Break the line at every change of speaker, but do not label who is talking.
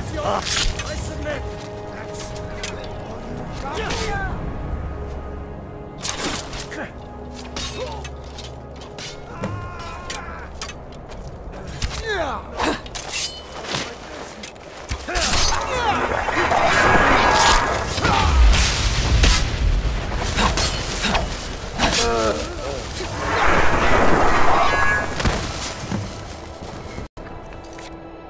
is yours. I submit.
Uh.